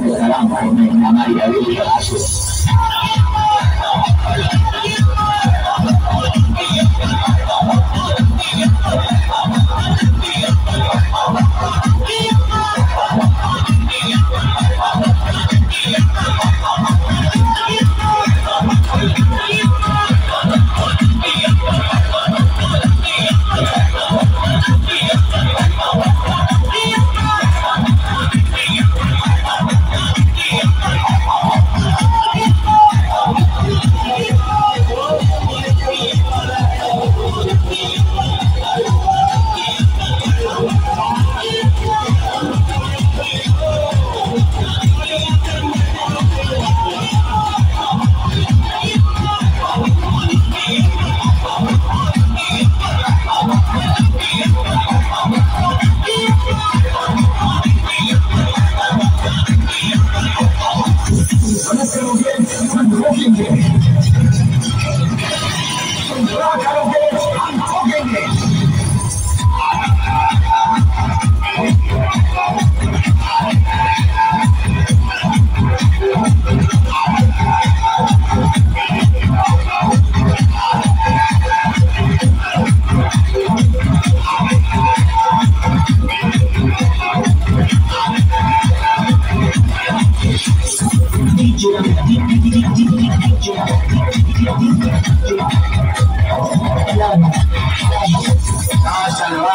Salam, Maria, Virgen, Jesús. Largaram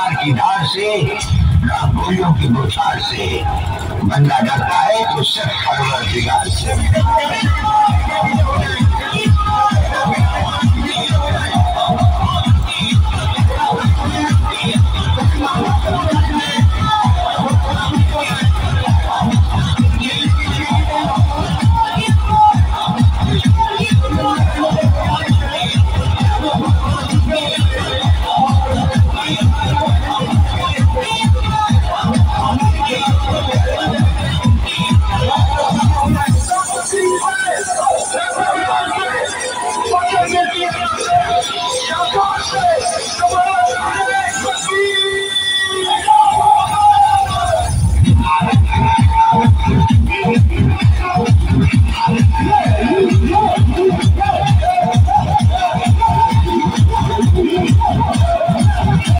तलवार की धार से गोलियों की बुछार से। बंदा डरता है तो सिर्फ़ परवरदिगार